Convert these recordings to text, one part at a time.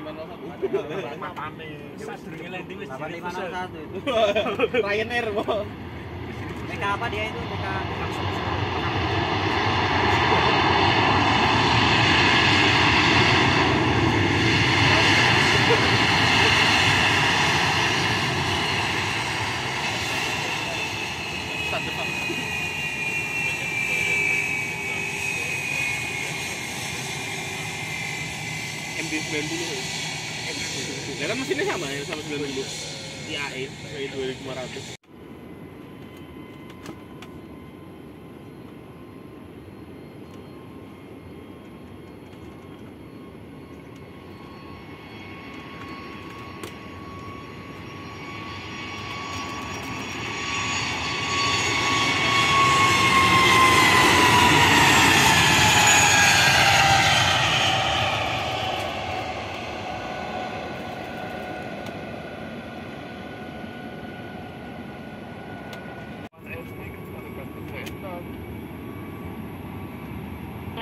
Matane. Sadurunge landing wis 8501 itu. Ryanair kok. TK apa dia itu? TK MD 90 ya kan mesinnya sama ya sama 90 IAE kayak 2500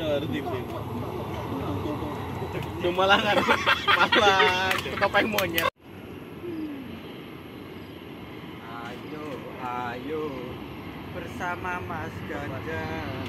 20 ngerti Udah malah kan malah topeng monyet. Ayo, ayo. Bersama Mas Ganjar.